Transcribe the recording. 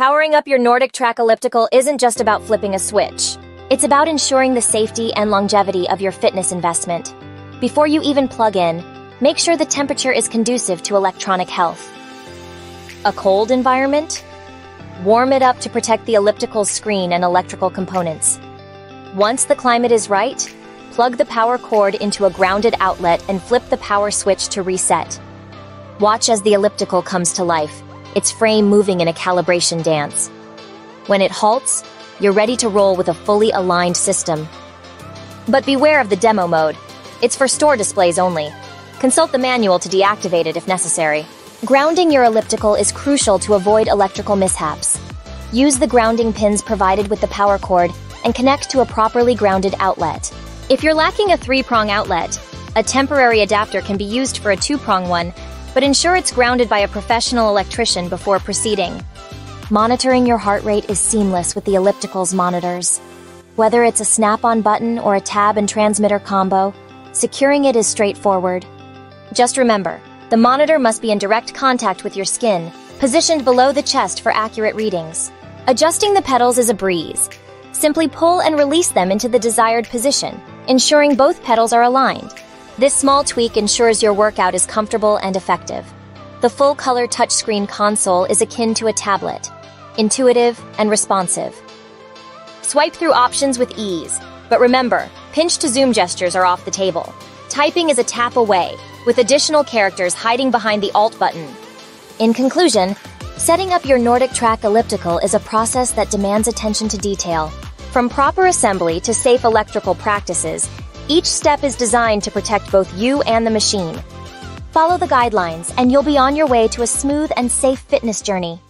Powering up your NordicTrack elliptical isn't just about flipping a switch. It's about ensuring the safety and longevity of your fitness investment. Before you even plug in, make sure the temperature is conducive to electronic health. A cold environment? Warm it up to protect the elliptical's screen and electrical components. Once the climate is right, plug the power cord into a grounded outlet and flip the power switch to reset. Watch as the elliptical comes to life, its frame moving in a calibration dance. When it halts, you're ready to roll with a fully aligned system. But beware of the demo mode. It's for store displays only. Consult the manual to deactivate it if necessary. Grounding your elliptical is crucial to avoid electrical mishaps. Use the grounding pins provided with the power cord and connect to a properly grounded outlet. If you're lacking a three-prong outlet, a temporary adapter can be used for a two-prong one, but ensure it's grounded by a professional electrician before proceeding. Monitoring your heart rate is seamless with the elliptical's monitors. Whether it's a snap-on button or a tab and transmitter combo, securing it is straightforward. Just remember, the monitor must be in direct contact with your skin, positioned below the chest for accurate readings. Adjusting the pedals is a breeze. Simply pull and release them into the desired position, ensuring both pedals are aligned. This small tweak ensures your workout is comfortable and effective. The full-color touchscreen console is akin to a tablet, intuitive and responsive. Swipe through options with ease, but remember, pinch to zoom gestures are off the table. Typing is a tap away, with additional characters hiding behind the Alt button. In conclusion, setting up your NordicTrack elliptical is a process that demands attention to detail. From proper assembly to safe electrical practices, each step is designed to protect both you and the machine. Follow the guidelines, and you'll be on your way to a smooth and safe fitness journey.